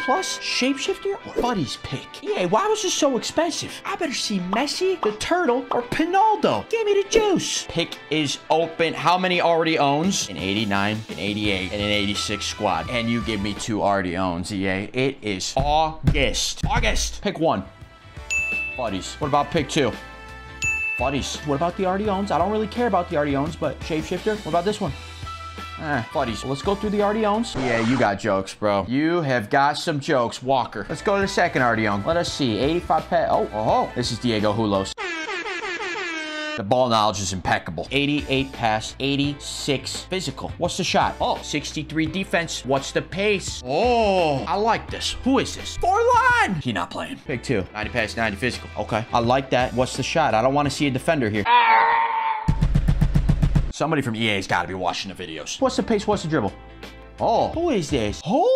plus? Shapeshifter or Buddy's pick? EA, why was this so expensive? I better see Messi, the Turtle, or Pinaldo. Give me the juice. Pick is open. How many already owns? An 89, an 88, and an 86 squad. And you give me two already owns, EA. It is August. August. Pick one. Buddies. What about pick two? Buddies. What about the already owns? I don't really care about the already owns, but Shapeshifter. What about this one? Eh, buddies. Let's go through the already owns. Yeah, you got jokes, bro. You have got some jokes, Walker. Let's go to the second already own. Let us see. 85 pet. Oh, oh, this is Diego Hulos. The ball knowledge is impeccable. 88 pass, 86 physical. What's the shot? Oh, 63 defense. What's the pace? Oh, I like this. Who is this? Forlan! He not playing. Big two. 90 pass, 90 physical. Okay, I like that. What's the shot? I don't want to see a defender here. Somebody from EA's got to be watching the videos. What's the pace? What's the dribble? Oh, who is this? Who